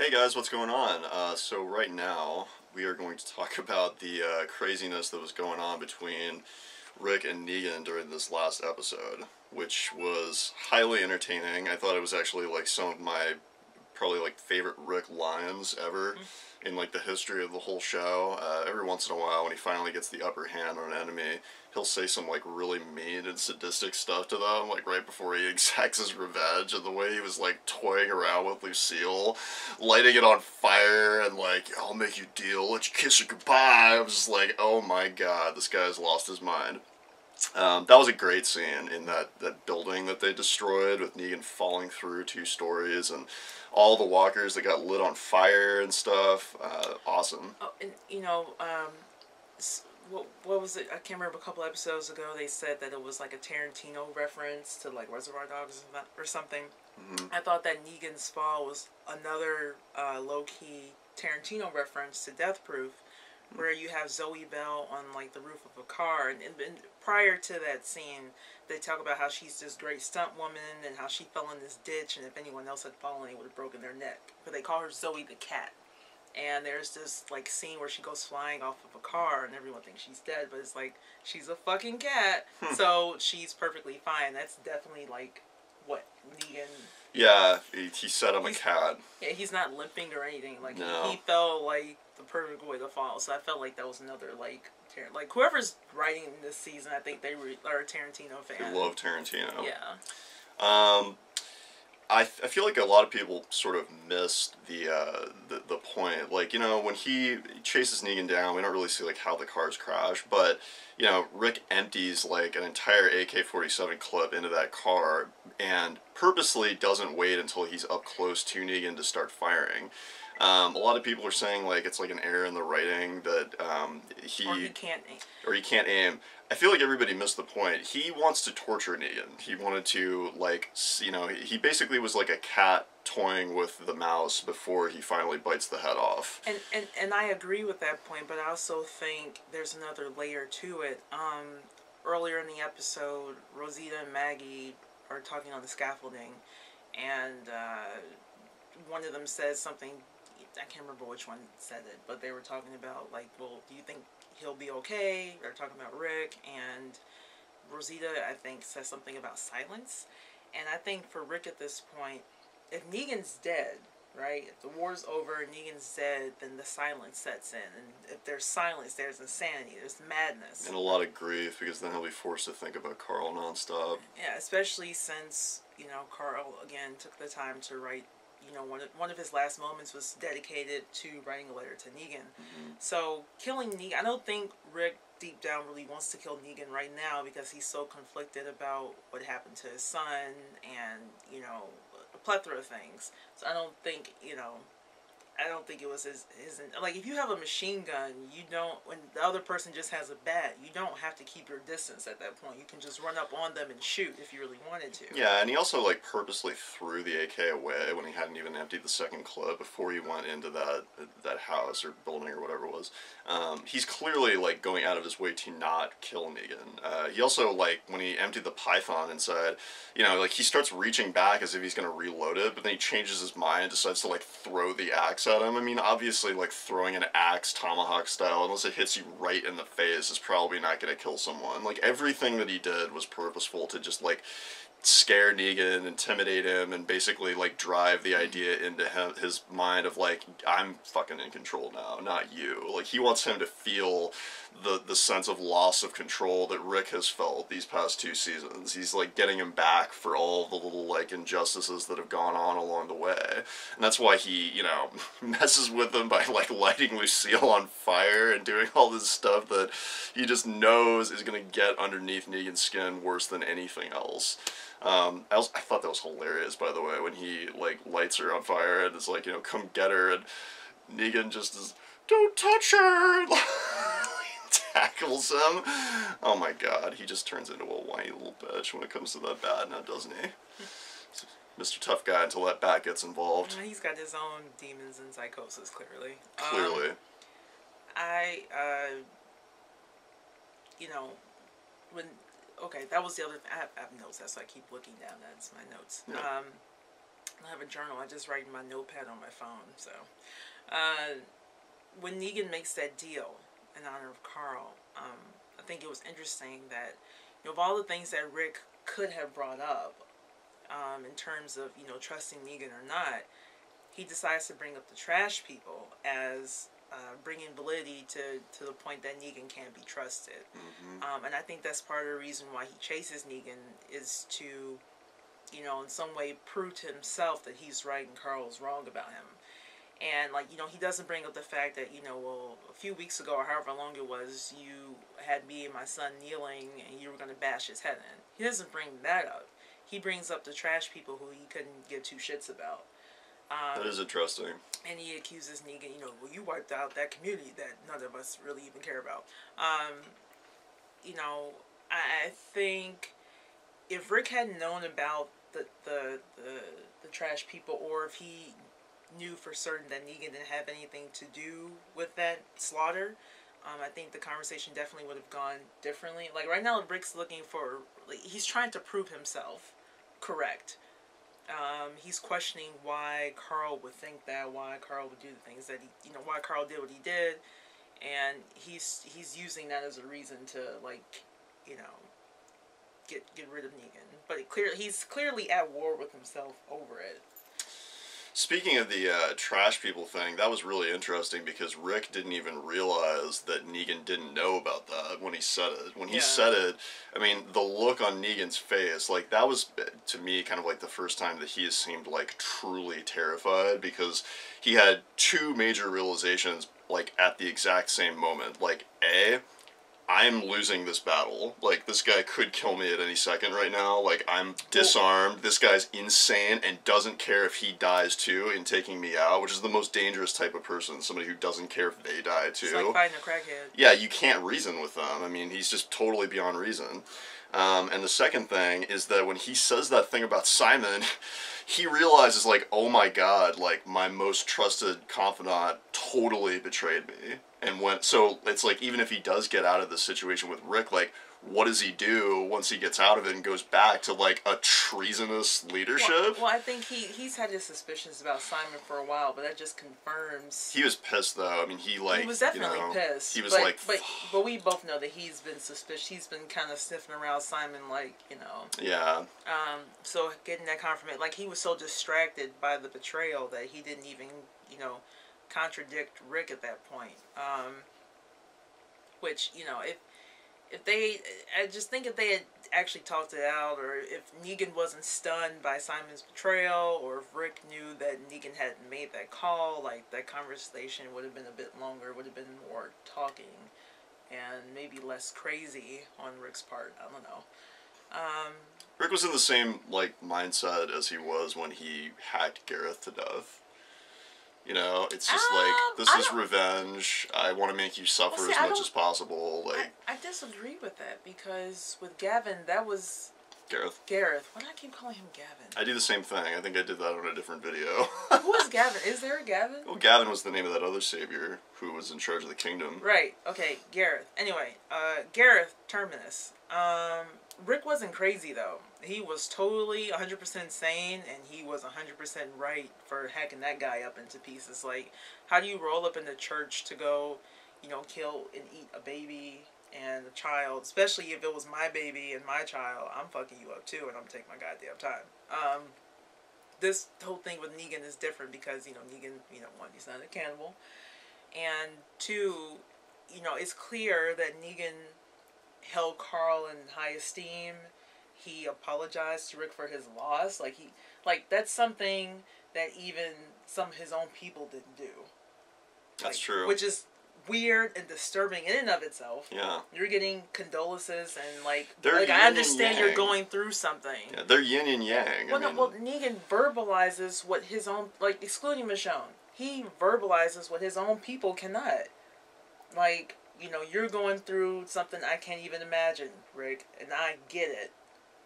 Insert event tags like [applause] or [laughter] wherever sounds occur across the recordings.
Hey guys, what's going on? Uh, so right now we are going to talk [laughs] about the uh, craziness that was going on between Rick and Negan during this last episode, which was highly entertaining. I thought it was actually like some of my probably like favorite Rick lines ever in like the history of the whole show. Uh, every once in a while, when he finally gets the upper hand on an enemy, he'll say some like really mean and sadistic stuff to them, like right before he [laughs] exacts his revenge. And the way he was like toying around with Lucille, lighting it on fire, and like, I'll make you deal, let you kiss her goodbye. I was just like, oh my god, this guy's lost his mind. Um, that was a great scene in that, that building that they destroyed with Negan falling through two stories and all the walkers that got lit on fire and stuff. Uh, awesome. Oh, and you know, um, what what was it? I can't remember. A couple episodes ago, they said that it was like a Tarantino reference to like Reservoir Dogs or something. Mhm. I thought that Negan's fall was another uh, low key Tarantino reference to Death Proof, where you have Zoe Bell on like the roof of a car, and, and, and prior to that scene, they talk about how she's this great stunt woman and how she fell in this ditch, and if anyone else had fallen, they would have broken their neck. But they call her Zoe the cat. And there's this like scene where she goes flying off of a car, and everyone thinks she's dead, but it's like she's a fucking cat, hmm. so she's perfectly fine. That's definitely like what Negan Yeah, he, he set him a He's- cat. yeah, he's not limping or anything. Like No. he, he fell like the perfect way to fall. So I felt like that was another like Tar- like whoever's writing this season. I think they re- are a Tarantino fan. love Tarantino. Yeah. Um, I, I feel like a lot of people sort of missed the, uh, the the point. Like you know when he chases Negan down, we don't really see like how the cars crash, but you know Rick empties like an entire AK forty seven clip into that car and purposely doesn't wait until he's up close to Negan to start firing. Um, a lot of people are saying like it's like an error in the writing that um, Or he can't. aim. or he can't aim. I feel like everybody missed the point. He wants to torture Negan. He wanted to like you know he he basically was like a cat toying with the mouse before he finally bites the head off. And, and and I agree with that point, but I also think there's another layer to it. Um, earlier in the episode, Rosita and Maggie are talking on the scaffolding, and uh, one of them says something. I can't remember which one said it, but they were talking about like, well, do you think he'll be okay? They're talking about Rick, and Rosita, I think, says something about silence. And I think for Rick at this point, if Negan's dead, right? If the war's over and Negan's dead, then the silence sets in. And if there's silence, there's insanity, there's madness. And a lot of grief because then he'll be forced to think about Carl nonstop. Yeah, especially since, you know, Carl, again, took the time to write, you know, one of, one of his last moments was dedicated to writing a letter to Negan. Mm-hmm. So, killing Negan, I don't think Rick deep down really wants to kill Negan right now because he's so conflicted about what happened to his son and, you know, a plethora of things. So, I don't think, you know, I don't think it was his, his like if you have a machine gun, you don't when the other person just has a bat, you don't have to keep your distance at that point. You can just run up on them and shoot if you really wanted to. Yeah, and he also like purposely threw the AK away when he hadn't even emptied the second clip before he went into that that house or building or whatever it was. Um, he's clearly like going out of his way to not kill Negan. Uh, he also like when he emptied the python inside, you know, like he starts reaching back as if he's gonna reload it, but then he changes his mind, and decides to like throw the axe at him. I mean, obviously, like throwing an axe tomahawk style, unless it hits you right in the face, is probably not gonna kill someone. Like everything that he did was purposeful to just like scare Negan, intimidate him, and basically like drive the idea into him, his mind of like I'm fucking in control now, not you. Like he wants him to feel the the sense of loss of control that Rick has felt these past two seasons. He's like getting him back for all the little like injustices that have gone on along the way, and that's why he you know [laughs] messes with them by like lighting Lucille on fire and doing all this stuff that he just knows is gonna get underneath Negan's skin worse than anything else. Um, I, was, I thought that was hilarious, by the way, when he like lights her on fire and is like, you know, come get her, and Negan just is, don't touch her, [laughs] tackles him. Oh my god, he just turns into a whiny little bitch when it comes to that bat now, doesn't he? Mr. Tough Guy until that bat gets involved. Uh, He's got his own demons and psychosis, clearly. Um, Clearly. I, uh, you know, when okay, that was the other. I have, I have notes. That's why I keep looking down. That's my notes. Um, I have a journal. I just write in my notepad on my phone. So, uh, when Negan makes that deal in honor of Carl, um, I think it was interesting that you know, of all the things that Rick could have brought up um, in terms of you know trusting Negan or not, he decides to bring up the trash people as uh, bringing validity to, to the point that Negan can't be trusted. hmm Um, and I think that's part of the reason why he chases Negan is to, you know, in some way prove to himself that he's right and Carl's wrong about him. And, like, you know, he doesn't bring up the fact that, you know, well, a few weeks ago or however long it was, you had me and my son kneeling and you were going to bash his head in. He doesn't bring that up. He brings up the trash people who he couldn't give two shits about. Um, That is interesting. and he accuses Negan, you know, well, you wiped out that community that none of us really even care about. Um, you know, I think if Rick had known about the, the the the trash people, or if he knew for certain that Negan didn't have anything to do with that slaughter, um, I think the conversation definitely would have gone differently. Like right now, Rick's looking for, like, he's trying to prove himself correct. Um, he's questioning why Carl would think that, why Carl would do the things that he, you know, why Carl did what he did, and he's he's using that as a reason to like, you know, get get rid of Negan. But clear he's clearly at war with himself over it. Speaking of the uh, trash people thing, that was really interesting because Rick didn't even realize that Negan didn't know about that when he said it. When he Yeah. said it, I mean, the look on Negan's face, like, that was, to me, kind of like the first time that he has seemed, like, truly terrified because he had two major realizations, like, at the exact same moment. Like, A, I'm losing this battle. Like, this guy could kill me at any second right now. Like, I'm disarmed. This guy's insane and doesn't care if he dies too in taking me out, which is the most dangerous type of person. Somebody who doesn't care if they die too. It's like fighting a crackhead. yeah, you can't reason with them. I mean, he's just totally beyond reason. Um, and the second thing is that when he says that thing about Simon, [laughs] he realizes, like, oh my god, like, my most trusted confidant totally betrayed me. And when, so it's like, even if he does get out of the situation with Rick, like, what does he do once he gets out of it and goes back to, like, a treasonous leadership? Well, well, I think he he's had his suspicions about Simon for a while, but that just confirms. he was pissed, though. I mean, he, like, he was definitely you know, pissed. He was but, like, but but we both know that he's been suspicious. He's been kind of sniffing around Simon, like you know. yeah. Um, so getting that confirmation, like he was so distracted by the betrayal that he didn't even, you know, contradict Rick at that point. Um, which you know, if if they, I just think if they had actually talked it out, or if Negan wasn't stunned by Simon's betrayal, or if Rick knew that Negan hadn't made that call, like that conversation would have been a bit longer, would have been more talking, and maybe less crazy on Rick's part. I don't know. Um, Rick was in the same like mindset as he was when he hacked Gareth to death. You know, it's just Um, like this I is revenge. I want to make you suffer Well, see, as much as possible. Like I, I disagree with that because with Gavin, that was Gareth, Gareth. Why do I keep calling him Gavin? I do the same thing. I think I did that on a different video. [laughs] Who is [laughs] Gavin? Is there a Gavin? well, Gavin was the name of that other savior who was in charge of the kingdom. Right. Okay. Gareth. Anyway, uh, Gareth Terminus. Um, Rick wasn't crazy though. He was totally 100% sane, and he was 100% right for hacking that guy up into pieces. Like, how do you roll up in the church to go, you know, kill and eat a baby and a child, especially if it was my baby and my child? I'm fucking you up too, and I'm taking my goddamn time. Um, this whole thing with Negan is different because you know Negan, you know, one, he's not a cannibal, and two, you know, it's clear that Negan held Carl in high esteem. He apologized to Rick for his loss. Like he, like that's something that even some of his own people didn't do. That's Like, true. Which is weird and disturbing in and of itself. yeah, You're getting condolences and like, They're like I understand you're going through something. yeah, they're yin and yang. Well, I no, well, Negan verbalizes what his own, like, excluding Michonne, he verbalizes what his own people cannot. Like, you know, you're going through something I can't even imagine, Rick, and I get it.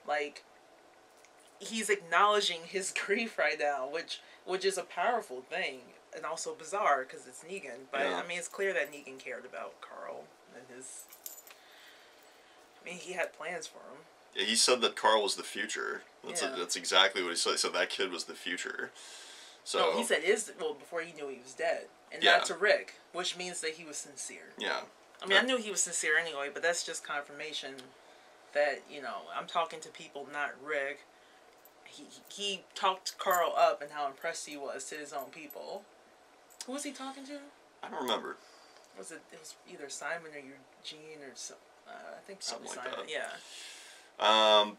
Like, he's acknowledging his [laughs] grief right now, which which is a powerful thing and also bizarre because it's Negan. But Yeah. I mean, it's clear that Negan cared about Carl and his. I mean, he had plans for him. he said that Carl was the future. That's Yeah. a, that's exactly what he said. Said that kid was the future. So no, he said is well before he knew he was dead, and Yeah. not to Rick, which means that he was sincere. yeah, I mean, I knew he was sincere anyway, but that's just confirmation that you know I'm talking to people, not Rick. He he talked Carl up and how impressed he was to his own people. Who was he talking to? I don't remember. Was it? It was either Simon or Eugene or so. Uh, I think Something like Simon. that. Yeah. Um,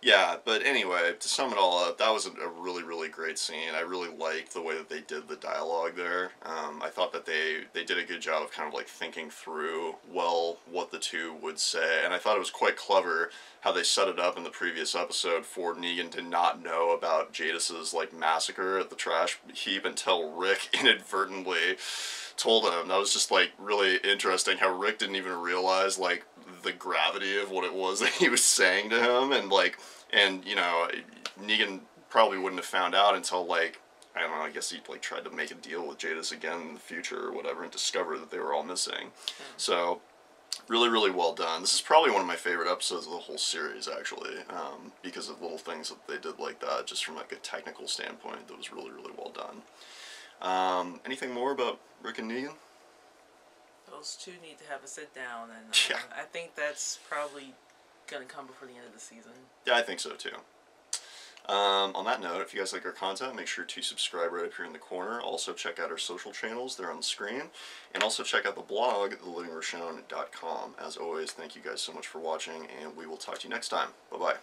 yeah, but anyway, to sum it all up, that was a, really, really great scene. I really liked the way that they did the dialogue there. Um, I thought that they, they did a good job of kind of like thinking through well what the two would say, and I thought it was quite clever how they set it up in the previous episode for Negan to not know about Jadis's like massacre at the trash heap until Rick [laughs] inadvertently told him. That was just like really interesting how Rick didn't even realize like the gravity of what it was [laughs] that he was saying to him and like and you know Negan probably wouldn't have found out until like I don't know, I guess he like tried to make a deal with Jadis again in the future or whatever and discover that they were all missing. So really really well done. This is probably one of my favorite episodes of the whole series actually um, because of little things that they did like that just from like a technical standpoint that was really really well done. Um, anything more about Rick and Negan? Those two need to have a sit down, and uh, Yeah. I think that's probably gonna come before the end of the season. Yeah, I think so too. Um, on that note, if you guys like our content, make sure to subscribe right up here in the corner. Also, check out our social channels, they're on the screen. And also, check out the blog, thelivingrichonne.com. As always, thank you guys so much for watching, and we will talk to you next time. Bye bye.